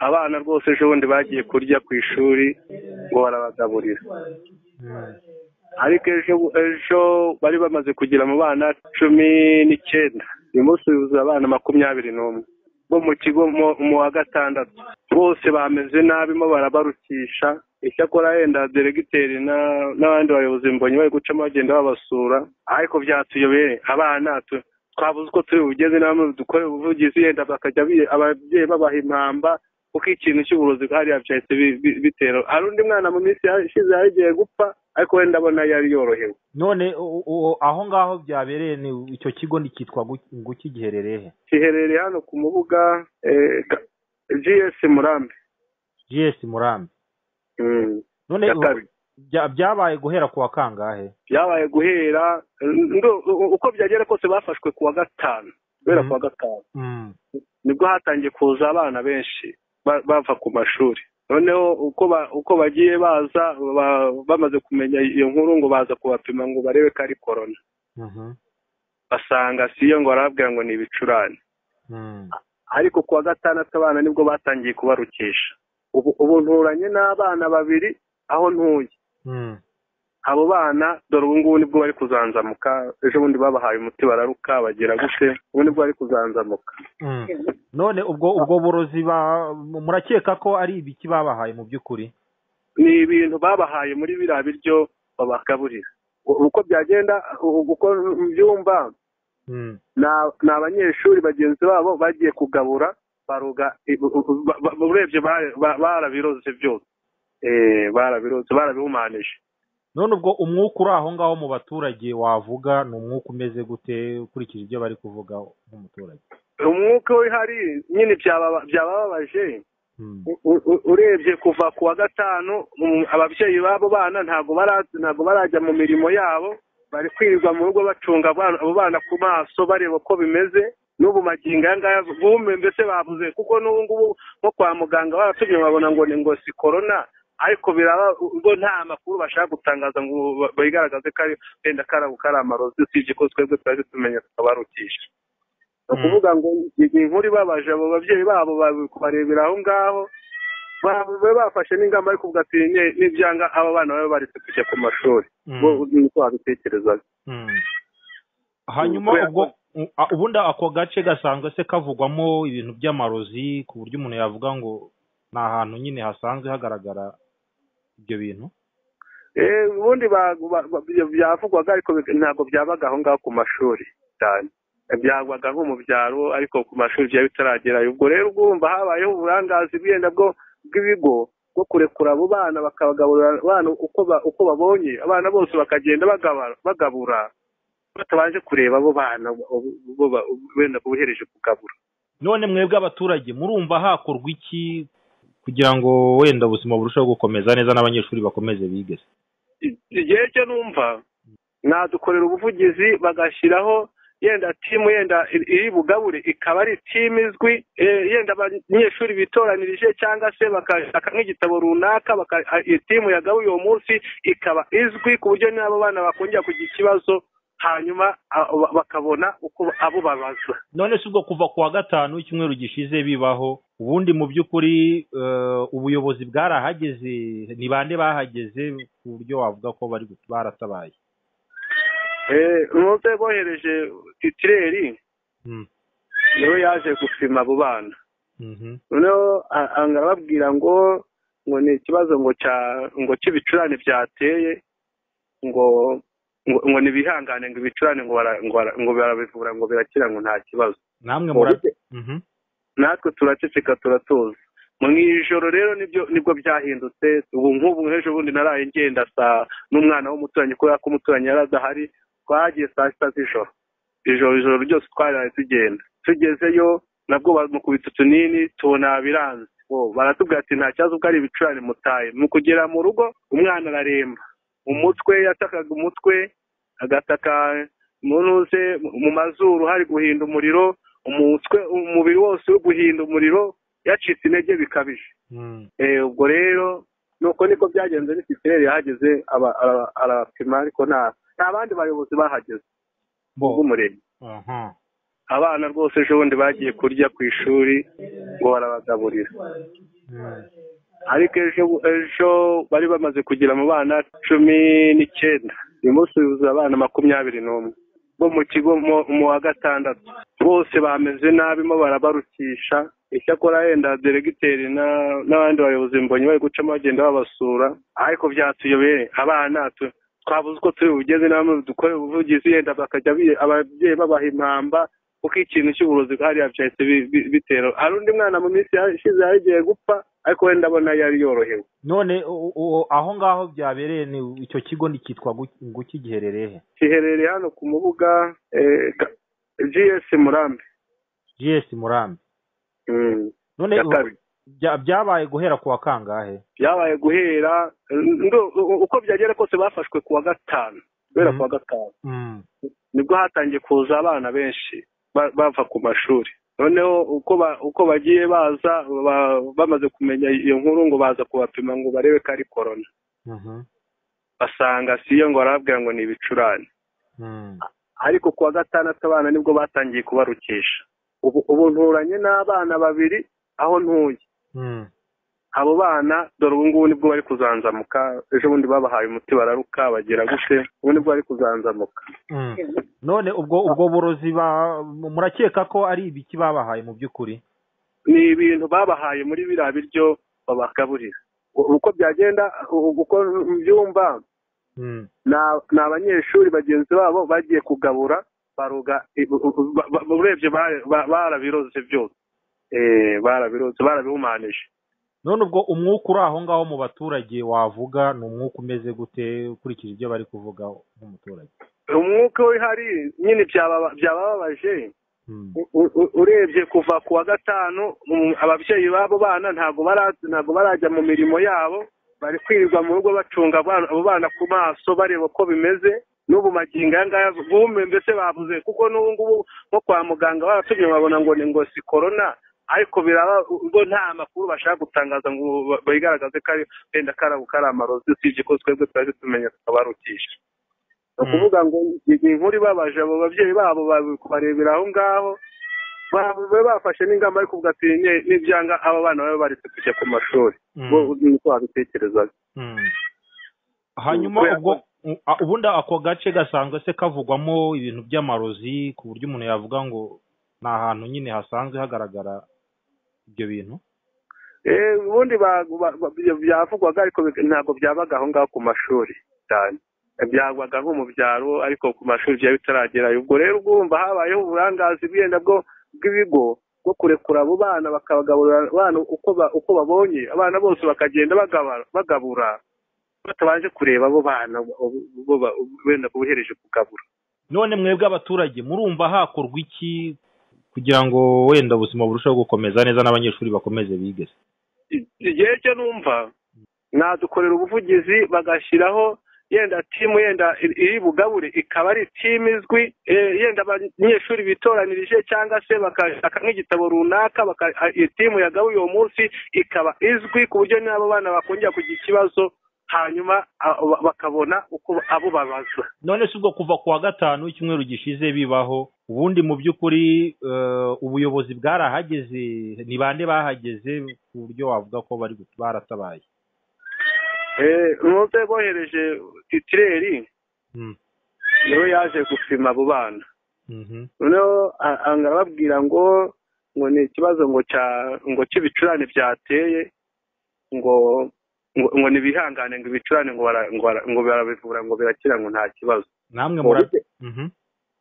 abana rwose ejo bundi bagiye kurya ku ishuri ngo barabagaburira. Ariko ejo ejo bari bamaze kugera mu bana cumi n'icyenda. Uyu munsi yuzuye abana makumyabiri n'umwe. Bo mu kigo mu- wa gatandatu. Bose bameze nabi mo barabarukisha. Icyakora yenda deregiteri na- n'abandi bayobozi mbonye bari gucamo bagenda babasura. Ariko byatuyobeye abana twabuze uko turi bugeze namwe dukore ubuvugizi yenda bakajya ababyeyi babaha impamba kuko ikintu cy'uburozi hariya byahise bi- bi- bitera. Hari undi mwana mu minsi ishize yagiye gupfa ariko wenda abona yari yorohewe. None aho ngaho byabereye ni icyo kigo gu- nguki giherereye he giherereye hano ku mubuga eh, gs murambi. Gs murambi. Mm. none byabaye guhera ku wa kangahe? Byabaye guhera uko byagera kose bafashwe ku wa gatanu. Guhera Mhm. ku wa gatanu. Mm. ni bwo hatangiye kuza abana benshi. Bava ku mashuri. Noneho uko ba- uko bagiye baza ba- bamaze kumenya iyo nkuru ngo baza kubapima ngo barebe ko ari korona basanga siyo ngo barababwira ngo ni ibicurane. Mm. ariko ku wa gatandatu abana ni bwo batangiye kubarukisha. Ubu nturanye n'abana babiri aho ntuye. Mm. Abo bana dore ubu ngubu ni bwo bari kuzanzamuka. Ejo bundi babahaye umuti bararuka bagira gute? Ubu ni bwo bari kuzanzamuka. Mm. none ubwo ubwo burozi ba murakeka ko ari ibiki babahaye mu by'ukuri? Ni ibintu babahaye muri biriya biryo babagaburira. Uko byagenda uko mbyumva Mm. na- ni abanyeshuri bagenzi babo bagiye kugabura baruga i- u- u- ba- ba- urebye ba- ba- barabiroze byose. Eh, barabiroze barabihumanije none ubwo umwuka uri aho ngaho mu baturage wavuga ni umwuka umeze gute ukurikije ibyo bari kuvuga nk'umuturage umwuka uhari nyine byababa- byabababaje Mm. U- u- u- urebye kuva ku wa gatanu ababyeyi b'abo bana ntabwo bara- ntabwo barajya mu mirimo yabo bari kwirirwa mu rugo bacunga abo bana ku maso bareba uko bimeze n'ubu magingo aya ngaya mbese babuze kuko n'ubu ngubu nko kwa muganga baratumye babona ngo ni ngo si korona ariko biraba ubwo nta makuru bashaka gutangaza ngo bigaragaze ko ari wenda karabu kari amarozi usibye ko twebwe twari tumenya tukabarukisha ni ukuvuga ngo iyi nkuru ibabaje abo babyeyi babo kubarebera aho ngaho bafashe n'ingamba yo kuvuga ati "Ni- nibyanga aba bana babe baretse kujya ku mashuri. Mm. bo niko babitekerezaga. Mm. hanyuma ubwo ubundi ako gace gasanzwe se kavugwamo ibintu by'amarozi ku buryo umuntu yavuga ngo ni ahantu nyine hasanzwe hagaragara ibyo bintu? Eh, ubundi byavugwaga ariko ntabwo byabaga aho ngaho ku mashuri cyane byagwaga nko mu byaro ariko ku mashuri byari bitaragerayo. Ubwo rero urumva habayeho uburangazi bwenda bwo bw'ibigo bwo kurekura abo bana bakabagaburira abana uko ba- uko babonye. Abana bose bakagenda bagabura batabanje kureba abo bana wenda bohereje kugabura. None mwebwe abaturage murumva hakorwa iki kugira ngo wenda ubuzima burusheho gukomeza neza n'abanyeshuri bakomeze bige se? igihe cyo numva nadukorera ubuvugizi bagashyiraho yenda timu yenda iri bugabure ikaba ari timu izwi eh, yenda abanyeshuri bitoranirije cyangwa se bakashaka nk'igitabo runaka iyo timu yagabuye uwo munsi ikaba izwi ku buryo n'abo bana bakongera kugira ikibazo hanyuma bakabona uko abo babaza none si ubwo kuva ku wa gatanu w'icyumweru gishize bibaho ubundi mu by'ukuri eh, ubuyobozi bwarahageze ni bande bahageze ku buryo wavuga ko bari baratabaye umunsi bohereje titireri Mm. ni we yaje gupima abo bana Mhm. noneho arababwira ngo ngo ni ikibazo ngo cy'ibicurane byateye ngo ngo nibihangane ngo ibicurane ngo bara- ngo bara- ngo barabivura ngo birakira ngo nta kibazo. Namwe Mhm. natwe turaceceka turatuza. Mu ijoro rero ni byo ni bwo byahindutse ubu nk'ubu nk'ejo bundi naraye ngenda saa n'umwana w'umuturanyi kubera ko umuturanyi yari adahari twagiye saa sita z'ijoro. Ijoro ijoro ryose twaraye tugenda. Tugezeyo nabwo bamukubita utunini tubona biranze. Baratubwira ati nta kibazo ubwo ari ibicurane mutaye. Mu kugera mu rugo umwana araremba. Umutwe yatakaga umutwe agataka munuze mu mazuru hari guhinda umuriro umutwe umubiri wose uri guhinda umuriro yacitse intege bikabije Mm. Eh, ubwo rero nuko niko byagenze n'isifireri yahageze aba- ara- arapima ariko nta bandi bayobozi bahageze Bo. b'umurenge Aha. abana rwose ejo bundi bagiye kurya ku ishuri ngo barabagaburira ariko ejo bari bamaze kugera mu bana cumi n'icyenda uyu munsi yuzuye abana makumyabiri n'umwe. Bo mu kigo mu wa gatandatu. Bose bameze nabi mo barabarukisha. Icyakora yenda deregiteri n'abandi bayobozi mbonye bari gucamo bagenda babasura. Ariko byatuyobeye abana twabuze uko turi bugeze namwe dukore ubuvugizi yenda bakajya ababyeyi babaha impamba kuko ikintu cy'uburozi hariya byahise bitera hari undi mwana mu minsi ishize yagiye gupfa ariko wenda abona yari yorohewe. None aho ngaho byabereye ni icyo kigo cyitwa nguki giherereye he? Giherereye hano ku mubuga gs murambi. Gs murambi. None byabaye guhera ku wa kangahe? Byabaye guhera uko byagera kose bafashwe ku wa gatanu guhera ku wa gatanu. Nibwo hatangiye kuza abana benshi. Bava ku mashuri. Noneho uko bagiye baza bamaze kumenya iyo nkuru ngo baza kubapima ngo barebe ko ari korona basanga si yo ngo barababwira ngo ni ibicurane. Ariko ku wa gatandatu abana ni bwo batangiye kubarukisha. Ubu nturanye n'abana babiri aho ntuye. Abo bana dore ubu ngubu ni bwo bari kuzanzamuka. Ejo bundi babahaye umuti bararuka bagira gute? Ubu ni bwo bari kuzanzamuka. None ubwo ubwo burozi murakeka ko ari ibiki babahaye mu by'ukuri? Ni ibintu babahaye muri biriya biryo babagaburira. Uko byagenda uko byumva ni abanyeshuri bagenzi babo bagiye kugabura baruga urebye barabiroze byose. Barabiroze barabihumanije none ubwo umwuka uri aho ngaho mu baturage wavuga ni umwuka umeze gute ukurikije ibyo bari kuvuga nk'umuturage? Umwuka uhari nyine byabababaje urebye kuva ku wa gatanu ababyeyi b'abo bana ntabwo barajya mu mirimo yabo bari kwirirwa mu rugo bacunga abo bana ku maso bareba uko bimeze n'ubu magingo aya ngaya bume mbese babuze kuko n'ubu ngubu nko kwa muganga baratumye babona ngo ni ngo si korona ariko biraba ubwo nta makuru bashaka gutangaza ngo bigaragaze ko wenda kari amarozi usibye ko twebwe twari tumenya tukabarukisha ni ukuvuga ngo iyi nkuru ibabaje abo babyeyi babo kubarebera aho ngaho bafashe n'ingamba yo kuvuga ati n'ibyanga abo bana babe baretse kujya ku mashuri. Niko babitekerezaga. Hanyuma ubwo ubundi ako gace gasanzwe se kavugwamo ibintu by'amarozi ku buryo umuntu yavuga ngo ni ahantu nyine hasanzwe hagaragara ibyo bintu? Ubundi byavugwaga ariko ntabwo byabaga aho ngaho ku mashuri cyane. Byagwaga nko mu byaro ariko ku mashuri byaba bitaragerayo. Ubwo rero urumva habayeho uburangazi bwenda bw'ibigo bwo kurekura abo bana bakabagaburira abana uko babonye. Abana bose bakagenda bagabura batabanje kureba abo bana wenda bohereje kugabura. None mwebwe abaturage murumva hakorwa iki kugira ngo wenda ubuzima burusheho gukomeza neza n'abanyeshuri bakomeze bige igihe cyo numva nadukorera ubuvugizi bagashyiraho yenda timu yenda iri bugabure ikaba ari timu izwi yenda abanyeshuri bitoranirije cyangwa se bakashaka nk'igitabo runaka iyi timu yagabuye uwo munsi ikaba izwi ku buryo n'abo bana bakongera kugira ikibazo hanyuma bakabona uko abo babaza none si ubwo kuva ku wa gatanu icyumweru gishize bibaho ubundi mu by'ukuri ubuyobozi bwarahageze ni bande bahageze ku buryo wavuga ko bari baratabaye? Umunsi bohereje titireri ni we yaje gupima abo bana. Noneho arababwira ngo ngo ni ikibazo ngo ngo cy'ibicurane byateye ngo ngo ntibihangane ngo ibicurane ngo barabivura ngo birakira ngo nta kibazo. Namwe murabye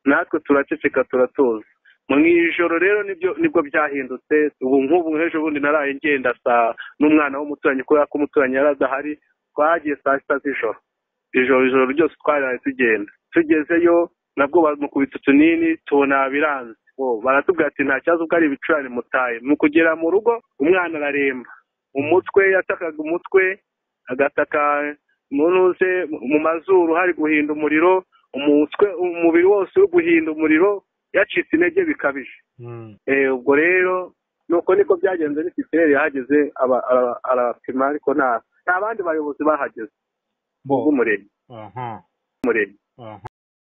natwe turaceceka turatuza. Mu ijoro rero ni bwo byahindutse ubu nk'ubu nk'ejo bundi naraye ngenda saa n'umwana w'umuturanyi kubera ko umuturanyi yari adahari twagiye saa sita z'ijoro. Ijoro ijoro ryose twaraye tugenda. Tugezeyo nabwo bamukubita utunini tubona biranze. Baratubwira ati nta kibazo ubwo ari ibicurane mutaye. Mu kugera mu rugo umwana araremba. Umutwe yatakaga umutwe agataka munuze mu mazuru hari guhinda umuriro umutwe umubiri wose uri guhinda umuriro yacitse intege bikabije. Ubwo rero nuko niko byagenze n'isiferi yahageze arapima ariko nta bandi bayobozi bahageze. B'umurenge